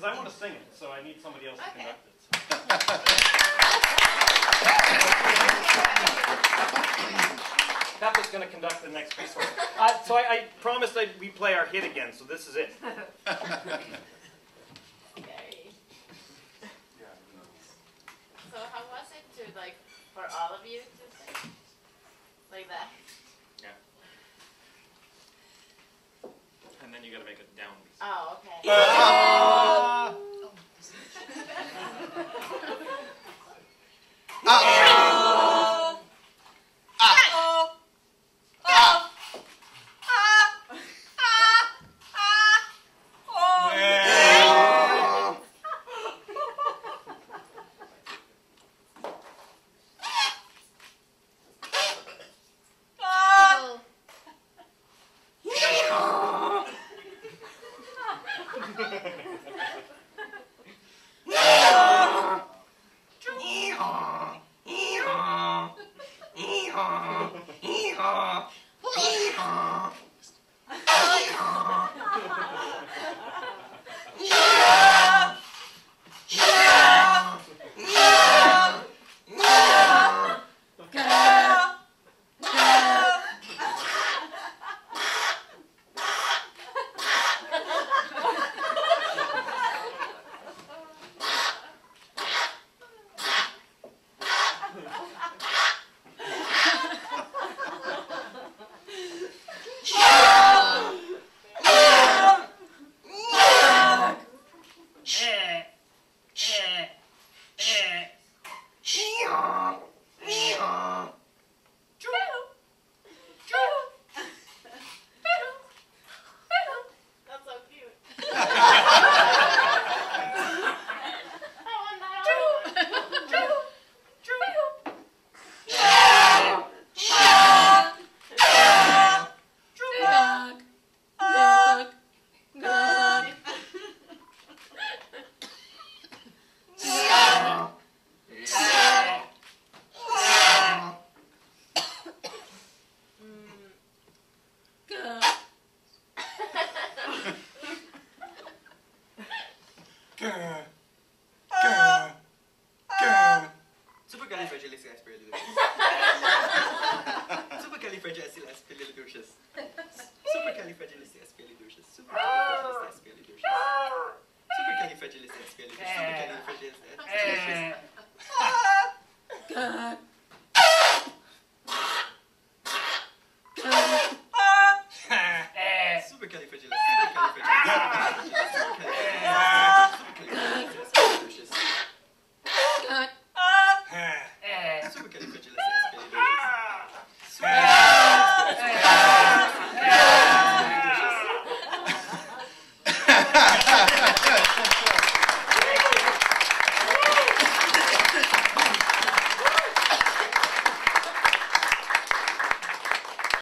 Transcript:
because I want to sing it, so I need somebody else to conduct it. Peppa's going to conduct the next piece. Uh, so I, I promised that we play our hit again, so this is it. Okay. So how was it to like for all of you to sing like that? Yeah. And then you got to make it down. Oh, okay. 이하 이하 이하 de licença que ele fez, é. tudo que ele fez. É, é.